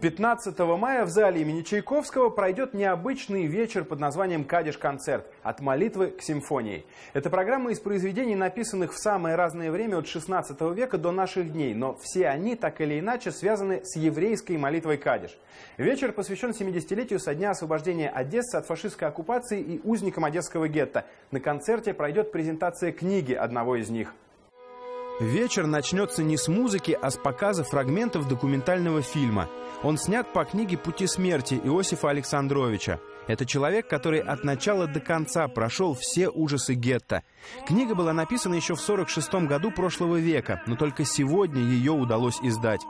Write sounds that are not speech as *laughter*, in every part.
15 мая в зале имени Чайковского пройдет необычный вечер под названием «Кадиш-концерт. От молитвы к симфонии». Это программа из произведений, написанных в самое разное время от 16 века до наших дней, но все они так или иначе связаны с еврейской молитвой «Кадиш». Вечер посвящен 70-летию со дня освобождения Одессы от фашистской оккупации и узникам Одесского гетто. На концерте пройдет презентация книги одного из них. Вечер начнется не с музыки, а с показа фрагментов документального фильма. Он снят по книге «Пути смерти» Иосифа Александровича. Это человек, который от начала до конца прошел все ужасы гетто. Книга была написана еще в 46 году прошлого века, но только сегодня ее удалось издать.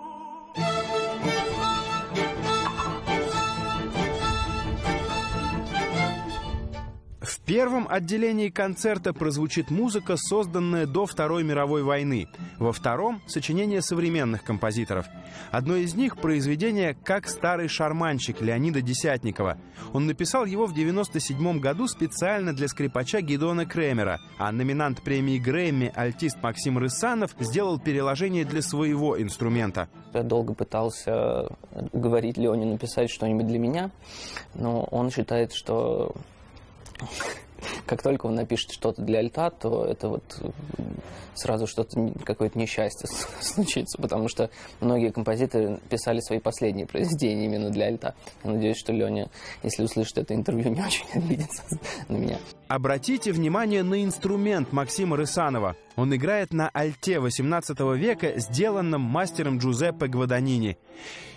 Первом отделении концерта прозвучит музыка, созданная до Второй мировой войны. Во втором — сочинение современных композиторов. Одно из них — произведение «Как старый шарманщик» Леонида Десятникова. Он написал его в 97 году специально для скрипача Гидона Кремера, а номинант премии Грэмми альтист Максим Рысанов сделал переложение для своего инструмента. Я долго пытался уговорить Леони написать что-нибудь для меня, но он считает, что как только он напишет что-то для альта, то это вот сразу что-то, какое-то несчастье *laughs* случится, потому что многие композиторы писали свои последние произведения именно для альта. Надеюсь, что Леня, если услышит это интервью, *laughs* не очень обидится на меня. Обратите внимание на инструмент Максима Рысанова. Он играет на альте 18 века, сделанном мастером Джузеппе Гваданини.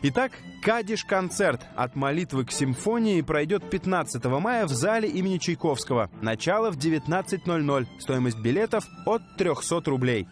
Итак, Кадиш-концерт от молитвы к симфонии пройдет 15 мая в зале имени Чайковского. Начало в 19.00. Стоимость билетов от 300 рублей.